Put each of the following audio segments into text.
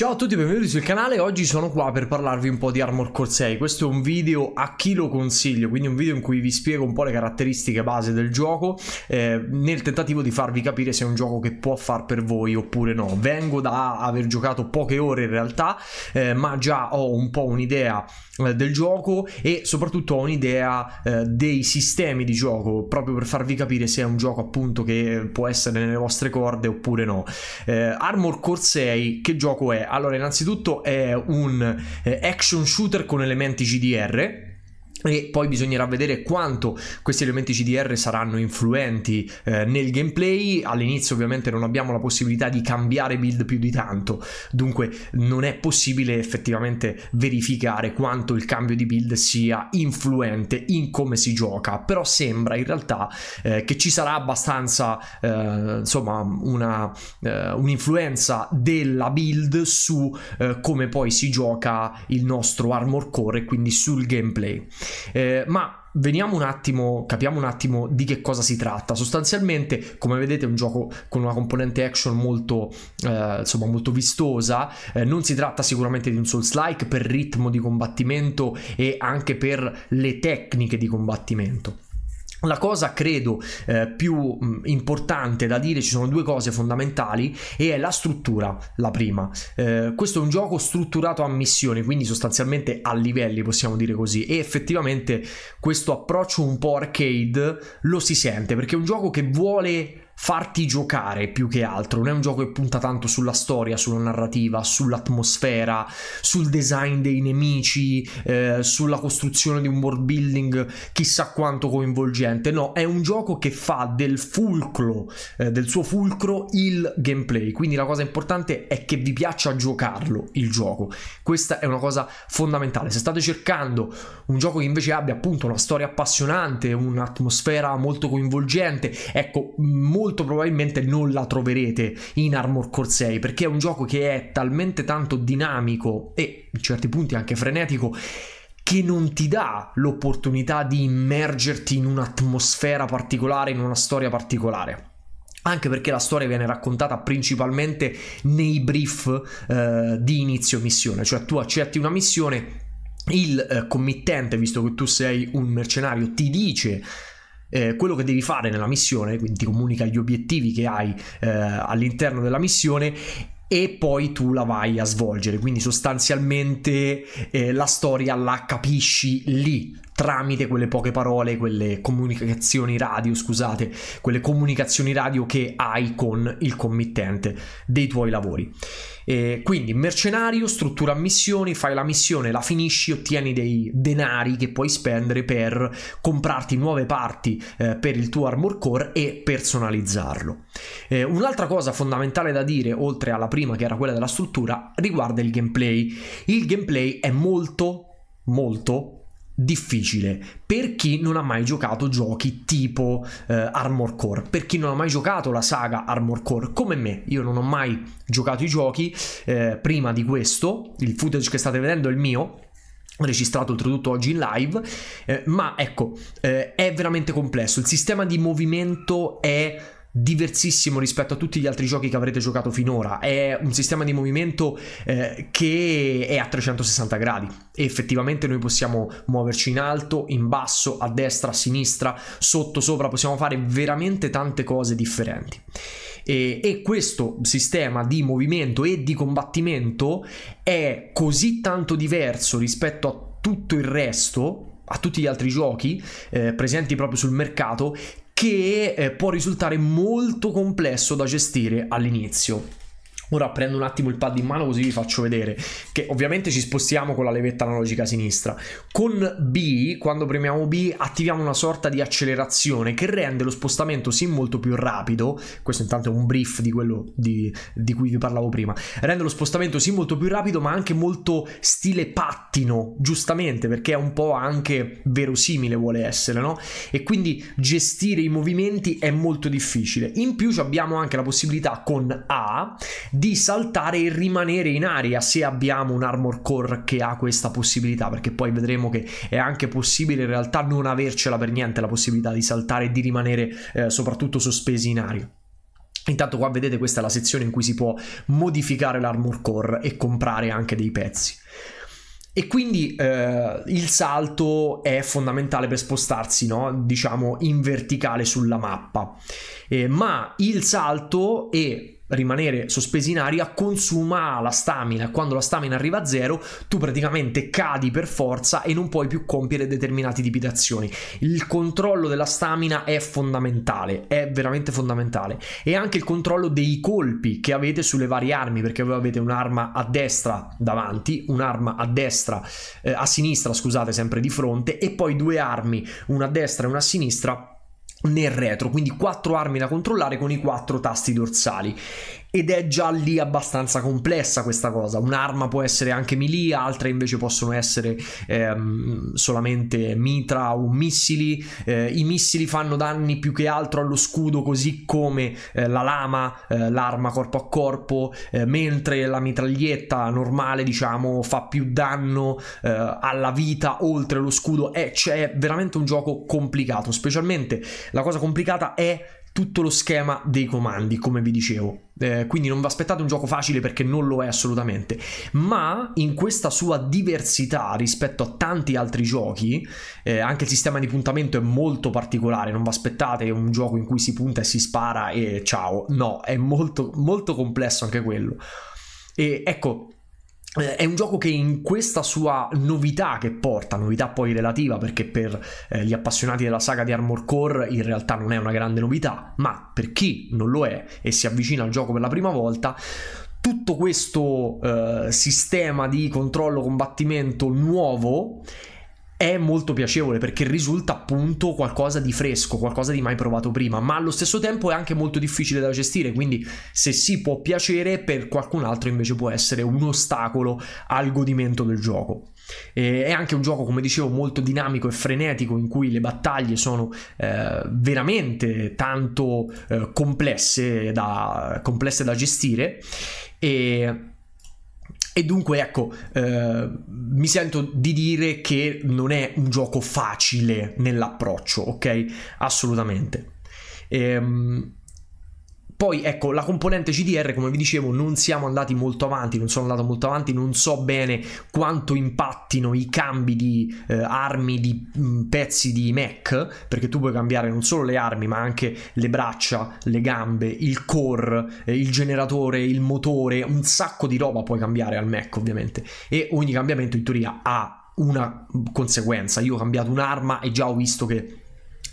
Ciao a tutti, benvenuti sul canale. Oggi sono qua per parlarvi un po' di Armor Core 6. Questo è un video a chi lo consiglio, quindi un video in cui vi spiego un po' le caratteristiche base del gioco, eh, nel tentativo di farvi capire se è un gioco che può far per voi oppure no. Vengo da aver giocato poche ore in realtà, eh, ma già ho un po' un'idea eh, del gioco e soprattutto ho un'idea eh, dei sistemi di gioco, proprio per farvi capire se è un gioco appunto che può essere nelle vostre corde oppure no. Eh, Armor Core 6, che gioco è? Allora, innanzitutto è un eh, action shooter con elementi GDR e poi bisognerà vedere quanto questi elementi CDR saranno influenti eh, nel gameplay. All'inizio ovviamente non abbiamo la possibilità di cambiare build più di tanto, dunque non è possibile effettivamente verificare quanto il cambio di build sia influente in come si gioca, però sembra in realtà eh, che ci sarà abbastanza eh, insomma una, eh, un'influenza della build su eh, come poi si gioca il nostro armor core e quindi sul gameplay. Eh, ma veniamo un attimo, capiamo un attimo di che cosa si tratta. Sostanzialmente, come vedete, è un gioco con una componente action molto, eh, insomma, molto vistosa. Eh, non si tratta sicuramente di un Souls-like per ritmo di combattimento e anche per le tecniche di combattimento. La cosa credo eh, più mh, importante da dire, ci sono due cose fondamentali e è la struttura, la prima. Eh, questo è un gioco strutturato a missioni, quindi sostanzialmente a livelli possiamo dire così e effettivamente questo approccio un po' arcade lo si sente perché è un gioco che vuole farti giocare più che altro. Non è un gioco che punta tanto sulla storia, sulla narrativa, sull'atmosfera, sul design dei nemici, eh, sulla costruzione di un world building chissà quanto coinvolgente. No, è un gioco che fa del fulcro, eh, del suo fulcro, il gameplay. Quindi la cosa importante è che vi piaccia giocarlo il gioco. Questa è una cosa fondamentale. Se state cercando un gioco che invece abbia appunto una storia appassionante, un'atmosfera molto coinvolgente, ecco, molto molto probabilmente non la troverete in Armor Core 6 perché è un gioco che è talmente tanto dinamico e in certi punti anche frenetico che non ti dà l'opportunità di immergerti in un'atmosfera particolare, in una storia particolare. Anche perché la storia viene raccontata principalmente nei brief eh, di inizio missione, cioè tu accetti una missione, il eh, committente, visto che tu sei un mercenario, ti dice eh, quello che devi fare nella missione, quindi ti comunica gli obiettivi che hai eh, all'interno della missione e poi tu la vai a svolgere. Quindi sostanzialmente eh, la storia la capisci lì tramite quelle poche parole, quelle comunicazioni radio, scusate, quelle comunicazioni radio che hai con il committente dei tuoi lavori. E quindi mercenario, struttura missioni, fai la missione, la finisci, ottieni dei denari che puoi spendere per comprarti nuove parti eh, per il tuo armor core e personalizzarlo. Eh, un'altra cosa fondamentale da dire, oltre alla prima che era quella della struttura, riguarda il gameplay. Il gameplay è molto, molto difficile per chi non ha mai giocato giochi tipo eh, Armor Core, per chi non ha mai giocato la saga Armor Core come me, io non ho mai giocato i giochi eh, prima di questo, il footage che state vedendo è il mio registrato oltretutto oggi in live eh, ma ecco eh, è veramente complesso il sistema di movimento è diversissimo rispetto a tutti gli altri giochi che avrete giocato finora. È un sistema di movimento eh, che è a 360 gradi e effettivamente noi possiamo muoverci in alto, in basso, a destra, a sinistra, sotto, sopra, possiamo fare veramente tante cose differenti. E, e questo sistema di movimento e di combattimento è così tanto diverso rispetto a tutto il resto a tutti gli altri giochi eh, presenti proprio sul mercato che eh, può risultare molto complesso da gestire all'inizio. Ora prendo un attimo il pad in mano così vi faccio vedere che ovviamente ci spostiamo con la levetta analogica sinistra. Con B, quando premiamo B, attiviamo una sorta di accelerazione che rende lo spostamento sì molto più rapido, questo intanto è un brief di quello di, di cui vi parlavo prima, rende lo spostamento sì molto più rapido ma anche molto stile pattino, giustamente perché è un po' anche verosimile vuole essere, no? E quindi gestire i movimenti è molto difficile. In più abbiamo anche la possibilità con A di saltare e rimanere in aria se abbiamo un armor core che ha questa possibilità perché poi vedremo che è anche possibile in realtà non avercela per niente la possibilità di saltare e di rimanere eh, soprattutto sospesi in aria Intanto qua vedete questa è la sezione in cui si può modificare l'armor core e comprare anche dei pezzi. E quindi eh, il salto è fondamentale per spostarsi, no? diciamo, in verticale sulla mappa. Eh, ma il salto e rimanere sospesi in aria consuma la stamina. Quando la stamina arriva a zero, tu praticamente cadi per forza e non puoi più compiere determinati tipi di azioni. Il controllo della stamina è fondamentale, è veramente fondamentale. E anche il controllo dei colpi che avete sulle varie armi, perché voi avete un'arma a destra davanti, un'arma a destra, eh, a sinistra, scusate, sempre di fronte, e poi due armi, una a destra e una a sinistra nel retro, quindi quattro armi da controllare con i quattro tasti dorsali ed è già lì abbastanza complessa questa cosa. Un'arma può essere anche melee, altre invece possono essere ehm, solamente mitra o missili. Eh, I missili fanno danni più che altro allo scudo, così come eh, la lama, eh, l'arma corpo a corpo, eh, mentre la mitraglietta normale, diciamo, fa più danno eh, alla vita oltre lo scudo. E c'è veramente un gioco complicato, specialmente la cosa complicata è tutto lo schema dei comandi, come vi dicevo. Eh, quindi non vi aspettate un gioco facile perché non lo è assolutamente, ma in questa sua diversità rispetto a tanti altri giochi, eh, anche il sistema di puntamento è molto particolare. Non vi aspettate un gioco in cui si punta e si spara e ciao. No, è molto, molto complesso anche quello. E ecco, è un gioco che in questa sua novità che porta, novità poi relativa perché per eh, gli appassionati della saga di Armor Core in realtà non è una grande novità, ma per chi non lo è e si avvicina al gioco per la prima volta, tutto questo eh, sistema di controllo combattimento nuovo è molto piacevole perché risulta appunto qualcosa di fresco, qualcosa di mai provato prima, ma allo stesso tempo è anche molto difficile da gestire, quindi se si può piacere per qualcun altro invece può essere un ostacolo al godimento del gioco. E è anche un gioco, come dicevo, molto dinamico e frenetico in cui le battaglie sono eh, veramente tanto eh, complesse, da, complesse da gestire e e dunque, ecco, eh, mi sento di dire che non è un gioco facile nell'approccio, ok? Assolutamente. Ehm, poi ecco, la componente CDR, come vi dicevo, non siamo andati molto avanti, non sono andato molto avanti, non so bene quanto impattino i cambi di eh, armi, di mh, mm, pezzi di Mac, perché tu puoi cambiare non solo le armi, ma anche le braccia, le gambe, il core, eh, il generatore, il motore, un sacco di roba puoi cambiare al Mac ovviamente. E ogni cambiamento in teoria ha una conseguenza. Io ho cambiato un'arma e già ho visto che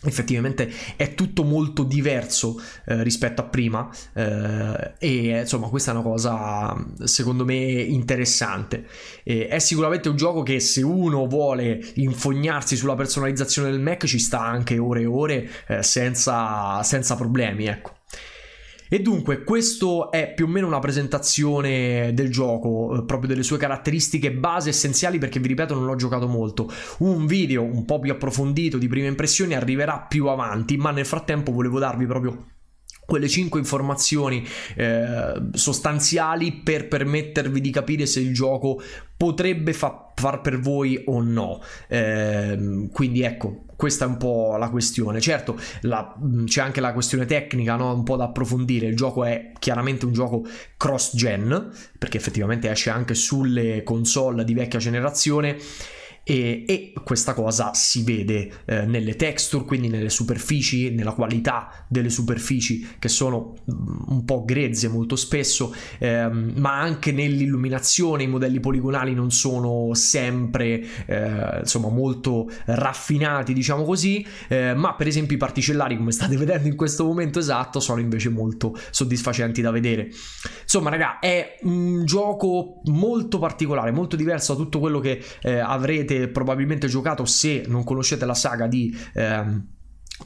effettivamente è tutto molto diverso eh, rispetto a prima eh, e insomma questa è una cosa secondo me interessante. E è sicuramente un gioco che se uno vuole infognarsi sulla personalizzazione del Mac ci sta anche ore e ore eh, senza, senza problemi ecco e dunque questo è più o meno una presentazione del gioco, eh, proprio delle sue caratteristiche base essenziali perché vi ripeto non l'ho giocato molto. Un video un po' più approfondito di prime impressioni arriverà più avanti, ma nel frattempo volevo darvi proprio quelle 5 informazioni eh, sostanziali per permettervi di capire se il gioco potrebbe fa- far per voi o no. Eh, quindi ecco, questa è un po' la questione. Certo, la, c'è anche la questione tecnica, no? un po' da approfondire. Il gioco è chiaramente un gioco cross-gen, perché effettivamente esce anche sulle console di vecchia generazione e, e questa cosa si vede eh, nelle texture, quindi nelle superfici, nella qualità delle superfici che sono mm, un po' grezze molto spesso, ehm, ma anche nell'illuminazione i modelli poligonali non sono sempre eh, insomma molto raffinati, diciamo così, eh, ma per esempio i particellari come state vedendo in questo momento esatto sono invece molto soddisfacenti da vedere. Insomma, raga, è un gioco molto particolare, molto diverso da tutto quello che eh, avrete probabilmente giocato se non conoscete la saga di... Ehm,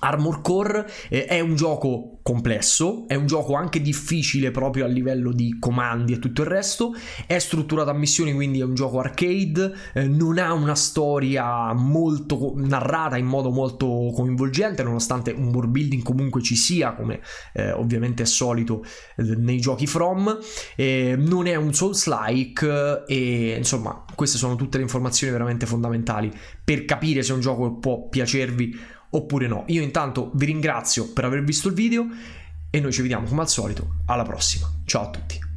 Armor Core eh, è un gioco complesso, è un gioco anche difficile proprio a livello di comandi e tutto il resto, è strutturato a missioni quindi è un gioco arcade, eh, non ha una storia molto narrata in modo molto coinvolgente nonostante un world building comunque ci sia come eh, ovviamente è solito eh, nei giochi From, non è un Souls-like e insomma queste sono tutte le informazioni veramente fondamentali. Per capire se un gioco può piacervi oppure no. Io intanto vi ringrazio per aver visto il video e noi ci vediamo come al solito alla prossima. Ciao a tutti.